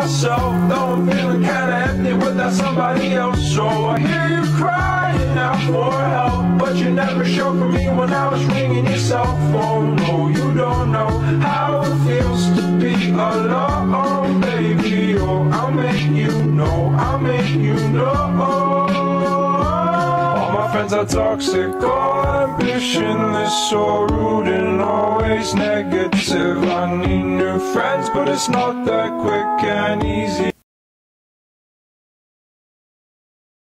myself. Though I'm feeling kinda empty without somebody else. So I hear you crying out for help. But you never showed for me when I was ringing your cell phone. No, you don't know how it feels to be alone, baby. Oh, I'll make you know, I'll make you know. All my friends are toxic, all ambitionless, so rude always negative. I need new friends, but it's not that quick and easy.